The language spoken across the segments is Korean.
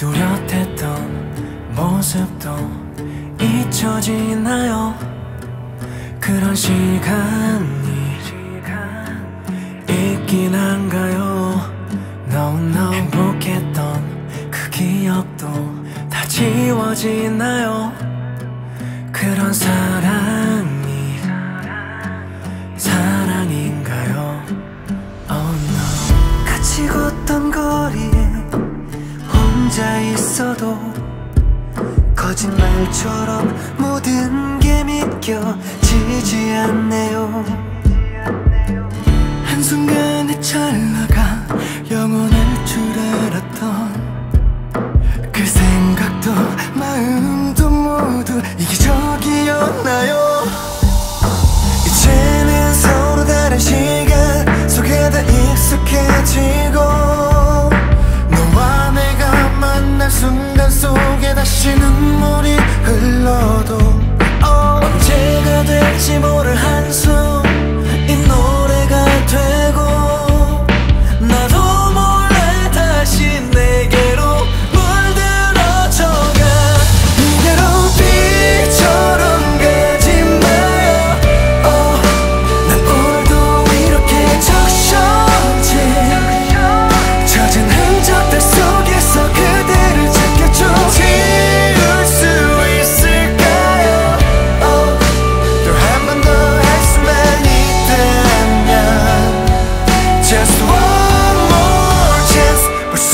뚜렷했던 모습도 잊혀지나요? 그런 시간이 있긴 한가요? 너무너무 행복했던 그 기억도 다 지워지나요? 그런 사랑 있어도 거짓말처럼 모든 게 믿겨지지 않네요. 한순간에 찰나가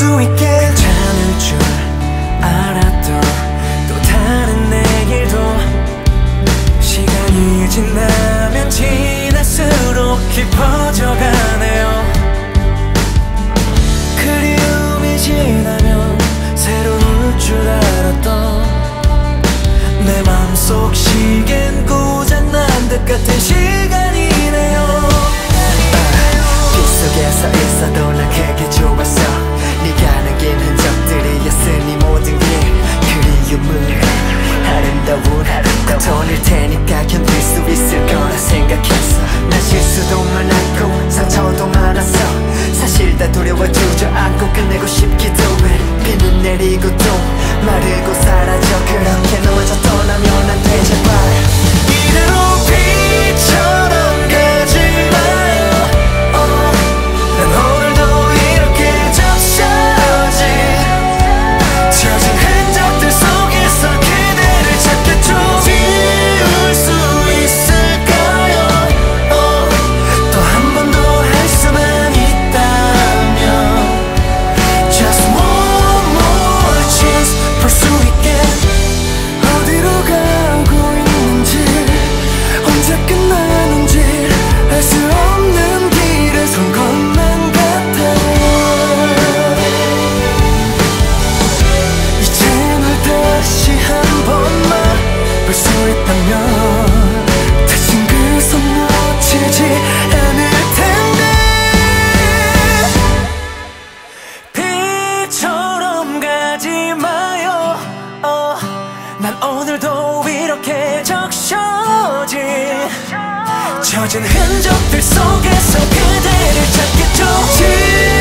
수 있게 괜찮을 줄 알았던 또 다른 내일도 시간이 지나면 지날수록 깊어져가네요. 그리움이 지나면 새로울 줄 알았던 내 맘속 시계는 고장난 듯 같은 시간 아름다운 던일 테니까 견딜 수 있을 거라 생각했어. 난 실수도 많았고 상처도 많았어. 사실 다 두려워 주저앉고 끝내고 싶기도 해. 비는 내리고 또 마르고 사라져. 그렇게 너와 저 떠나면 안돼 제발 있다면 그손 놓치지 않을 텐데. 비처럼 가지 마요. 어, 난 오늘도 이렇게 적셔진 젖은 흔적들 속에서 그대를 찾겠죠.